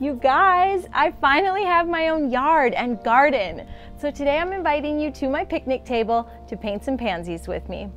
You guys, I finally have my own yard and garden. So today I'm inviting you to my picnic table to paint some pansies with me.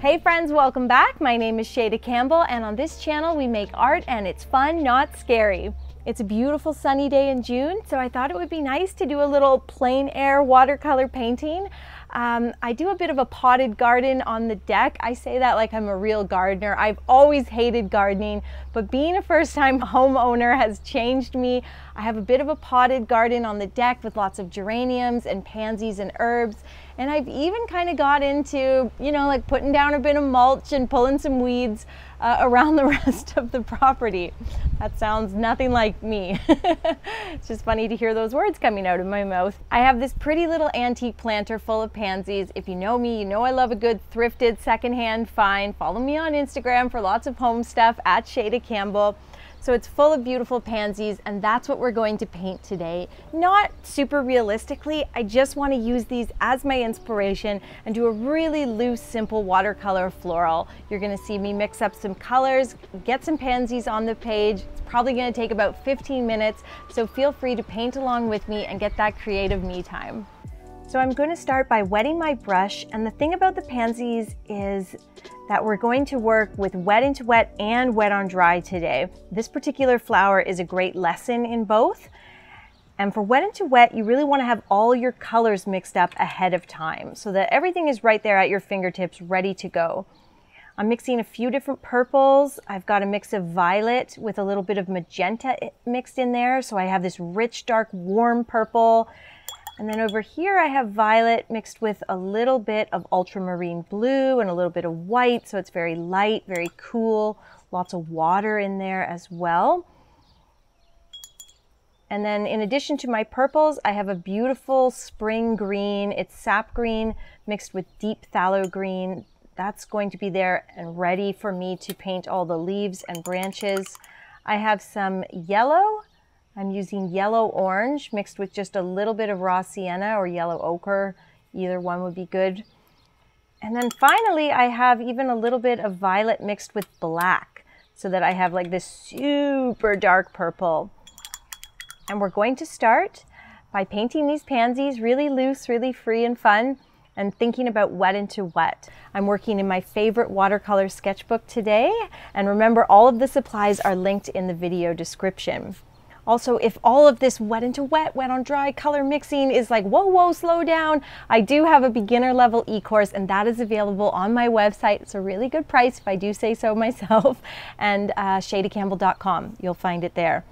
Hey friends, welcome back. My name is Shayda Campbell and on this channel we make art and it's fun, not scary. It's a beautiful sunny day in June, so I thought it would be nice to do a little plein air watercolor painting. Um, I do a bit of a potted garden on the deck. I say that like I'm a real gardener. I've always hated gardening, but being a first time homeowner has changed me. I have a bit of a potted garden on the deck with lots of geraniums and pansies and herbs. And I've even kind of got into, you know, like putting down a bit of mulch and pulling some weeds uh, around the rest of the property. That sounds nothing like me. it's just funny to hear those words coming out of my mouth. I have this pretty little antique planter full of pansies. If you know me, you know I love a good thrifted secondhand find. Follow me on Instagram for lots of home stuff at Shayda Campbell. So it's full of beautiful pansies and that's what we're going to paint today. Not super realistically, I just wanna use these as my inspiration and do a really loose, simple watercolor floral. You're gonna see me mix up some colors, get some pansies on the page. It's probably gonna take about 15 minutes, so feel free to paint along with me and get that creative me time. So I'm going to start by wetting my brush and the thing about the pansies is that we're going to work with wet into wet and wet on dry today. This particular flower is a great lesson in both. And for wet into wet, you really want to have all your colors mixed up ahead of time so that everything is right there at your fingertips ready to go. I'm mixing a few different purples. I've got a mix of violet with a little bit of magenta eh, mixed in there. So I have this rich, dark, warm purple and then over here I have violet mixed with a little bit of ultramarine blue and a little bit of white. So it's very light, very cool, lots of water in there as well. And then in addition to my purples, I have a beautiful spring green. It's sap green mixed with deep phthalo green. That's going to be there and ready for me to paint all the leaves and branches. I have some yellow I'm using yellow orange mixed with just a little bit of raw sienna or yellow ochre. Either one would be good. And then finally, I have even a little bit of violet mixed with black so that I have like this super dark purple. And we're going to start by painting these pansies really loose, really free and fun and thinking about wet into wet. I'm working in my favorite watercolor sketchbook today. And remember, all of the supplies are linked in the video description. Also, if all of this wet into wet, wet on dry color mixing is like, whoa, whoa, slow down, I do have a beginner level e-course and that is available on my website. It's a really good price if I do say so myself and uh, shaydacampbell.com. You'll find it there.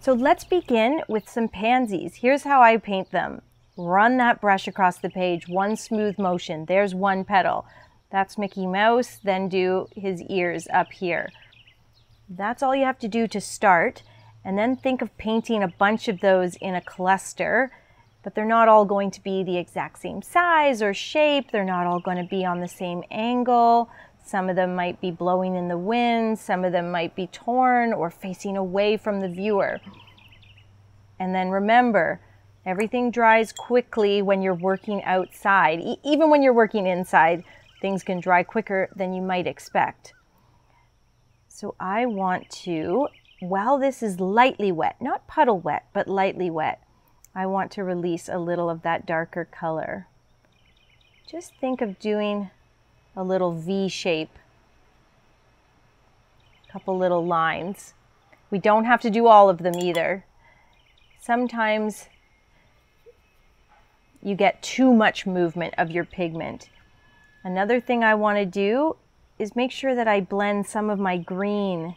So let's begin with some pansies. Here's how I paint them. Run that brush across the page, one smooth motion. There's one petal. That's Mickey Mouse. Then do his ears up here. That's all you have to do to start. And then think of painting a bunch of those in a cluster, but they're not all going to be the exact same size or shape. They're not all going to be on the same angle. Some of them might be blowing in the wind. Some of them might be torn or facing away from the viewer. And then remember, everything dries quickly when you're working outside. E even when you're working inside, things can dry quicker than you might expect. So I want to while this is lightly wet, not puddle wet, but lightly wet, I want to release a little of that darker color. Just think of doing a little V shape, a couple little lines. We don't have to do all of them either. Sometimes you get too much movement of your pigment. Another thing I want to do is make sure that I blend some of my green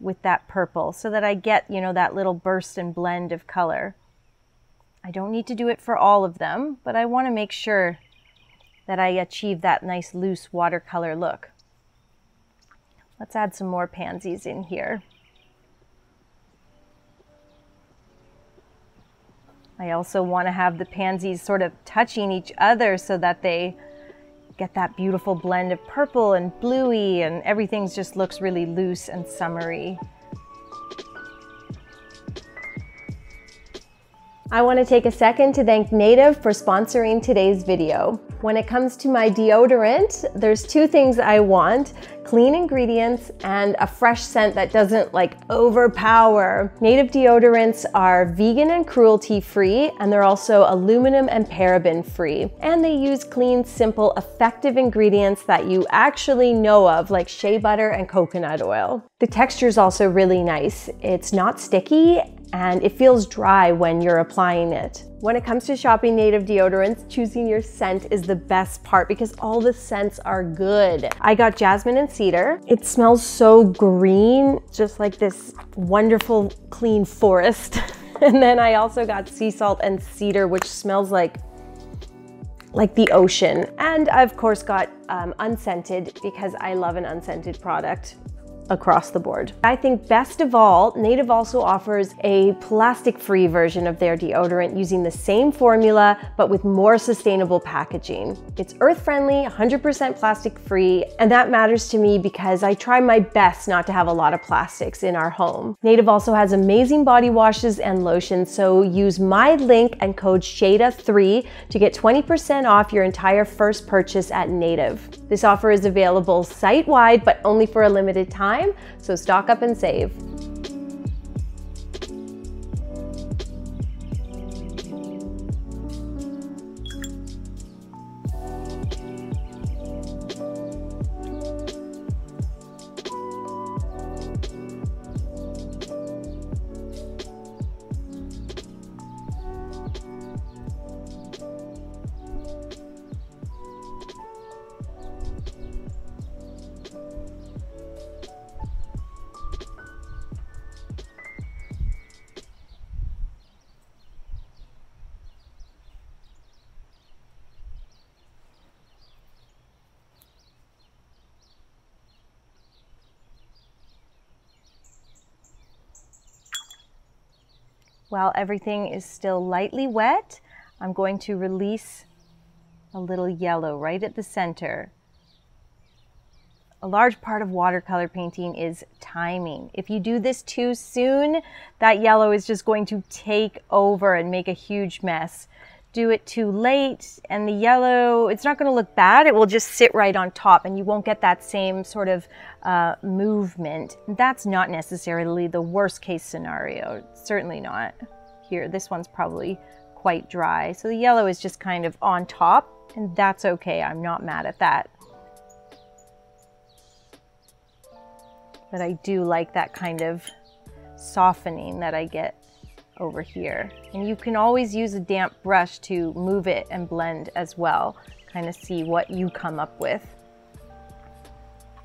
with that purple so that I get, you know, that little burst and blend of color. I don't need to do it for all of them, but I want to make sure that I achieve that nice loose watercolor look. Let's add some more pansies in here. I also want to have the pansies sort of touching each other so that they get that beautiful blend of purple and bluey and everything just looks really loose and summery. I want to take a second to thank Native for sponsoring today's video. When it comes to my deodorant, there's two things I want, clean ingredients and a fresh scent that doesn't like overpower. Native deodorants are vegan and cruelty free and they're also aluminum and paraben free. And they use clean, simple, effective ingredients that you actually know of like shea butter and coconut oil. The texture is also really nice. It's not sticky and it feels dry when you're applying it. When it comes to shopping native deodorants, choosing your scent is the best part because all the scents are good. I got jasmine and cedar. It smells so green, just like this wonderful clean forest. and then I also got sea salt and cedar, which smells like like the ocean. And I of course got um, unscented because I love an unscented product across the board. I think best of all, Native also offers a plastic-free version of their deodorant using the same formula, but with more sustainable packaging. It's earth-friendly, 100% plastic-free, and that matters to me because I try my best not to have a lot of plastics in our home. Native also has amazing body washes and lotions, so use my link and code SHAYDA3 to get 20% off your entire first purchase at Native. This offer is available site-wide, but only for a limited time time, so stock up and save. While everything is still lightly wet, I'm going to release a little yellow right at the center. A large part of watercolor painting is timing. If you do this too soon, that yellow is just going to take over and make a huge mess do it too late and the yellow, it's not going to look bad. It will just sit right on top and you won't get that same sort of uh, movement. That's not necessarily the worst case scenario. Certainly not here. This one's probably quite dry. So the yellow is just kind of on top and that's okay. I'm not mad at that. But I do like that kind of softening that I get over here. And you can always use a damp brush to move it and blend as well, kind of see what you come up with.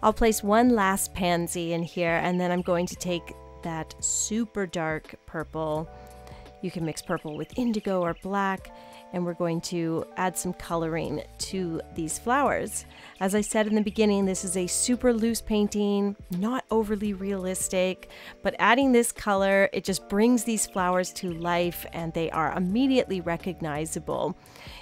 I'll place one last pansy in here and then I'm going to take that super dark purple. You can mix purple with indigo or black and we're going to add some coloring to these flowers. As I said in the beginning, this is a super loose painting, not overly realistic, but adding this color, it just brings these flowers to life and they are immediately recognizable.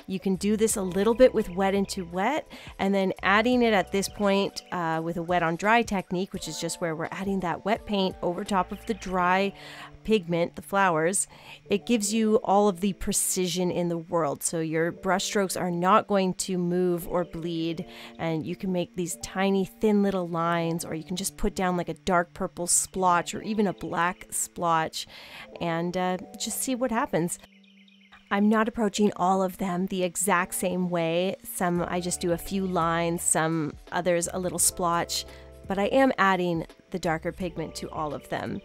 You can do this a little bit with wet into wet and then adding it at this point uh, with a wet on dry technique, which is just where we're adding that wet paint over top of the dry pigment, the flowers, it gives you all of the precision in the world. So your brush strokes are not going to move or bleed, and you can make these tiny, thin little lines, or you can just put down like a dark purple splotch or even a black splotch and uh, just see what happens. I'm not approaching all of them the exact same way. Some I just do a few lines, some others a little splotch, but I am adding the darker pigment to all of them.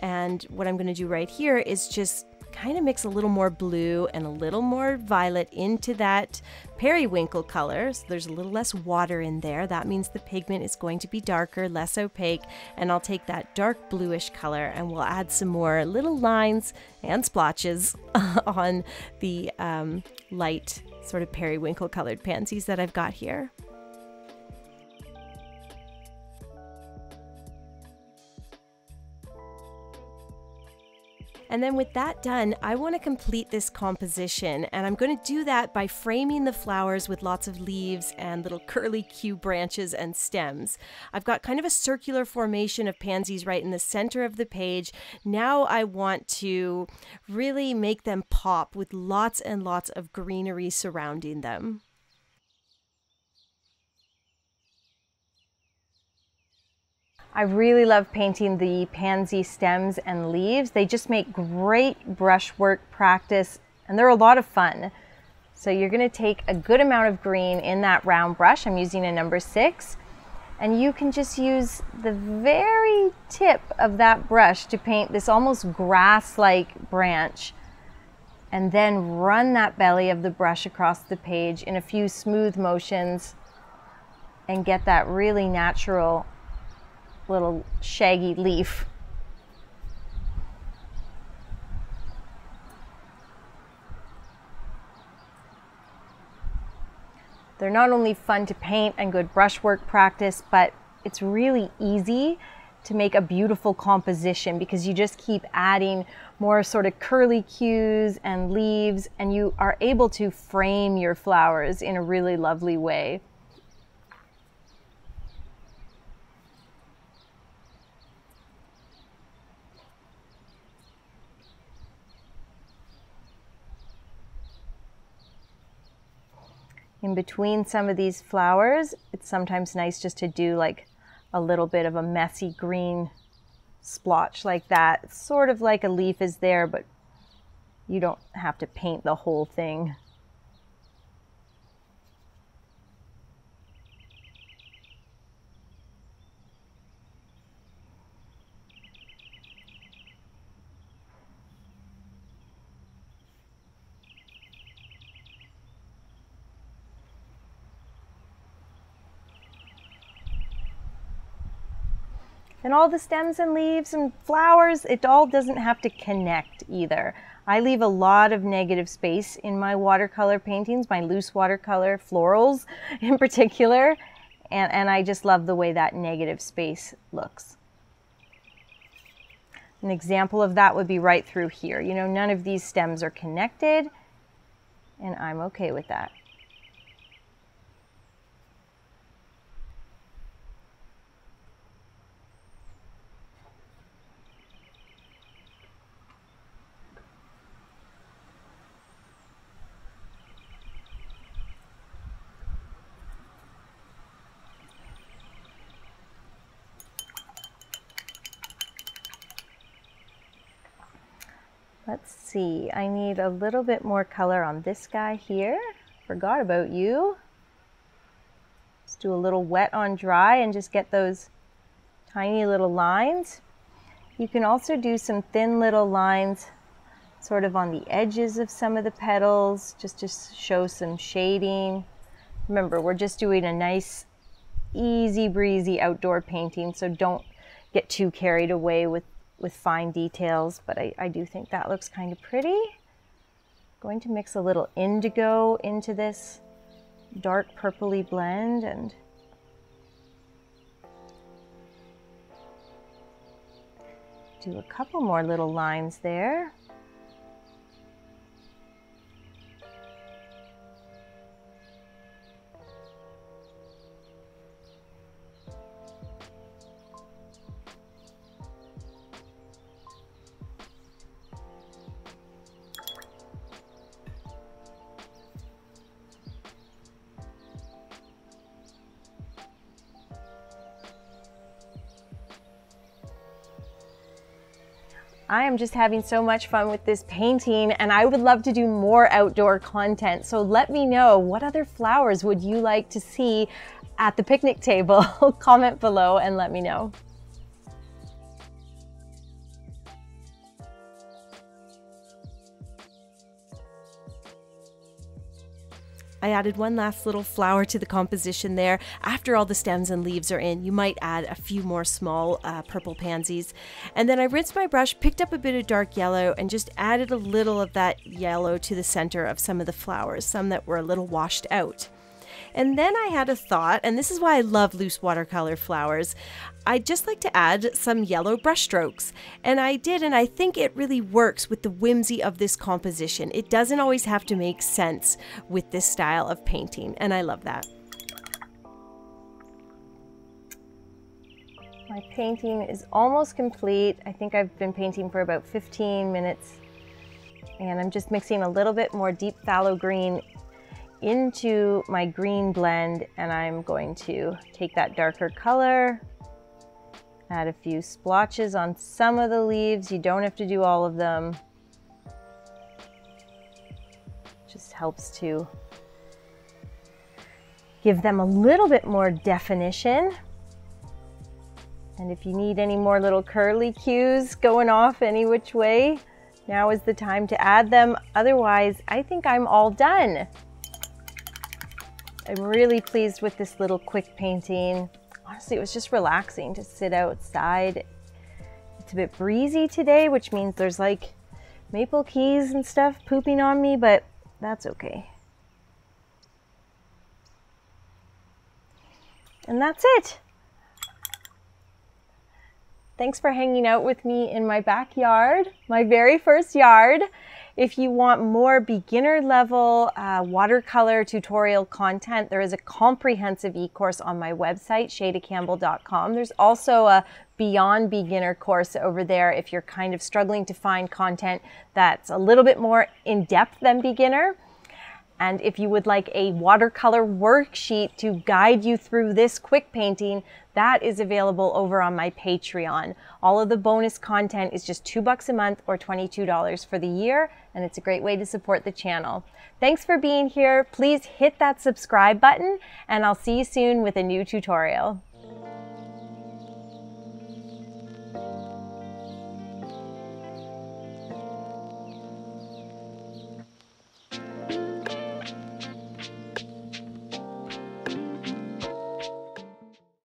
And what I'm going to do right here is just kind of mix a little more blue and a little more violet into that periwinkle color. So there's a little less water in there. That means the pigment is going to be darker, less opaque. And I'll take that dark bluish color and we'll add some more little lines and splotches on the um, light sort of periwinkle colored pansies that I've got here. And then with that done, I want to complete this composition and I'm going to do that by framing the flowers with lots of leaves and little curly Q branches and stems. I've got kind of a circular formation of pansies right in the center of the page. Now I want to really make them pop with lots and lots of greenery surrounding them. I really love painting the pansy stems and leaves. They just make great brushwork practice and they're a lot of fun. So you're gonna take a good amount of green in that round brush. I'm using a number six. And you can just use the very tip of that brush to paint this almost grass-like branch and then run that belly of the brush across the page in a few smooth motions and get that really natural little shaggy leaf. They're not only fun to paint and good brushwork practice, but it's really easy to make a beautiful composition because you just keep adding more sort of curly cues and leaves and you are able to frame your flowers in a really lovely way. In between some of these flowers, it's sometimes nice just to do like a little bit of a messy green splotch like that. Sort of like a leaf is there, but you don't have to paint the whole thing. And all the stems and leaves and flowers, it all doesn't have to connect either. I leave a lot of negative space in my watercolor paintings, my loose watercolor florals in particular, and, and I just love the way that negative space looks. An example of that would be right through here. You know, none of these stems are connected, and I'm okay with that. Let's see, I need a little bit more color on this guy here. Forgot about you. Let's do a little wet on dry and just get those tiny little lines. You can also do some thin little lines sort of on the edges of some of the petals, just to show some shading. Remember, we're just doing a nice, easy breezy outdoor painting, so don't get too carried away with with fine details, but I, I do think that looks kind of pretty. Going to mix a little indigo into this dark purpley blend and do a couple more little lines there. I am just having so much fun with this painting and I would love to do more outdoor content. So let me know what other flowers would you like to see at the picnic table? Comment below and let me know. I added one last little flower to the composition there. After all the stems and leaves are in, you might add a few more small uh, purple pansies. And then I rinsed my brush, picked up a bit of dark yellow, and just added a little of that yellow to the center of some of the flowers, some that were a little washed out. And then I had a thought, and this is why I love loose watercolor flowers. I'd just like to add some yellow brushstrokes. And I did, and I think it really works with the whimsy of this composition. It doesn't always have to make sense with this style of painting, and I love that. My painting is almost complete. I think I've been painting for about 15 minutes and I'm just mixing a little bit more deep phthalo green into my green blend and I'm going to take that darker color, add a few splotches on some of the leaves. You don't have to do all of them. Just helps to give them a little bit more definition. And if you need any more little curly cues going off any which way, now is the time to add them. Otherwise, I think I'm all done. I'm really pleased with this little quick painting. Honestly, it was just relaxing to sit outside. It's a bit breezy today, which means there's like maple keys and stuff pooping on me, but that's okay. And that's it. Thanks for hanging out with me in my backyard, my very first yard. If you want more beginner level uh, watercolor tutorial content, there is a comprehensive e-course on my website, shaydacampbell.com. There's also a beyond beginner course over there if you're kind of struggling to find content that's a little bit more in depth than beginner. And if you would like a watercolor worksheet to guide you through this quick painting, that is available over on my Patreon. All of the bonus content is just two bucks a month or $22 for the year, and it's a great way to support the channel. Thanks for being here. Please hit that subscribe button, and I'll see you soon with a new tutorial.